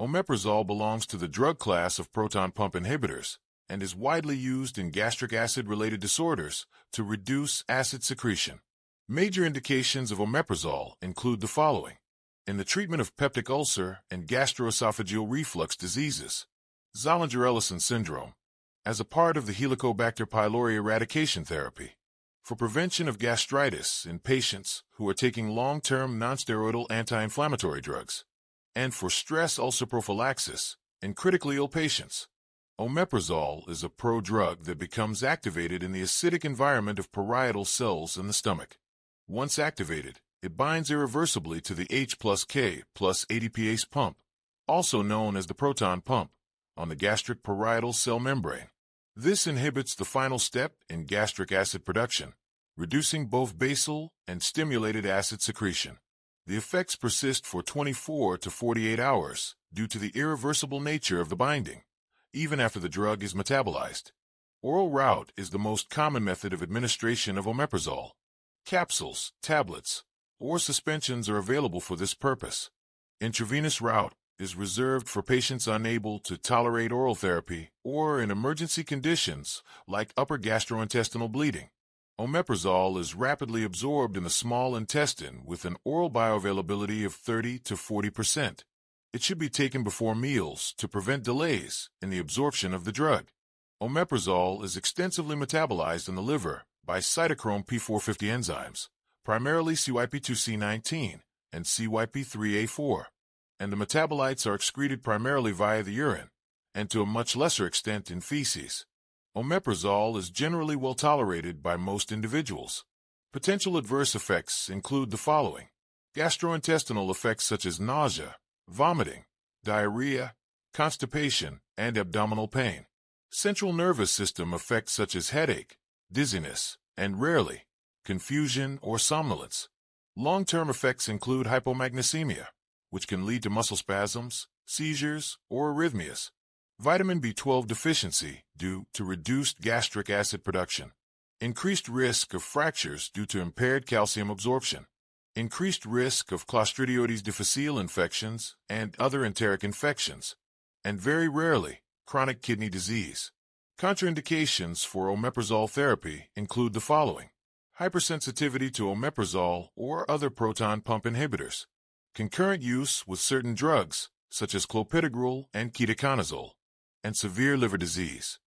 Omeprazole belongs to the drug class of proton pump inhibitors and is widely used in gastric acid-related disorders to reduce acid secretion. Major indications of omeprazole include the following. In the treatment of peptic ulcer and gastroesophageal reflux diseases, Zollinger-Ellison syndrome, as a part of the Helicobacter pylori eradication therapy, for prevention of gastritis in patients who are taking long-term nonsteroidal anti-inflammatory drugs, and for stress ulcer prophylaxis in critically ill patients. Omeprazole is a prodrug that becomes activated in the acidic environment of parietal cells in the stomach. Once activated, it binds irreversibly to the H plus K plus ATPase pump, also known as the proton pump, on the gastric parietal cell membrane. This inhibits the final step in gastric acid production, reducing both basal and stimulated acid secretion. The effects persist for 24 to 48 hours due to the irreversible nature of the binding, even after the drug is metabolized. Oral route is the most common method of administration of omeprazole. Capsules, tablets, or suspensions are available for this purpose. Intravenous route is reserved for patients unable to tolerate oral therapy or in emergency conditions like upper gastrointestinal bleeding. Omeprazole is rapidly absorbed in the small intestine with an oral bioavailability of 30 to 40 percent. It should be taken before meals to prevent delays in the absorption of the drug. Omeprazole is extensively metabolized in the liver by cytochrome P450 enzymes, primarily CYP2C19 and CYP3A4, and the metabolites are excreted primarily via the urine and to a much lesser extent in feces. Omeprazole is generally well tolerated by most individuals. Potential adverse effects include the following. Gastrointestinal effects such as nausea, vomiting, diarrhea, constipation, and abdominal pain. Central nervous system effects such as headache, dizziness, and rarely, confusion or somnolence. Long-term effects include hypomagnesemia, which can lead to muscle spasms, seizures, or arrhythmias vitamin B12 deficiency due to reduced gastric acid production, increased risk of fractures due to impaired calcium absorption, increased risk of Clostridioides difficile infections and other enteric infections, and very rarely, chronic kidney disease. Contraindications for omeprazole therapy include the following. Hypersensitivity to omeprazole or other proton pump inhibitors. Concurrent use with certain drugs, such as clopidogrel and ketoconazole and severe liver disease.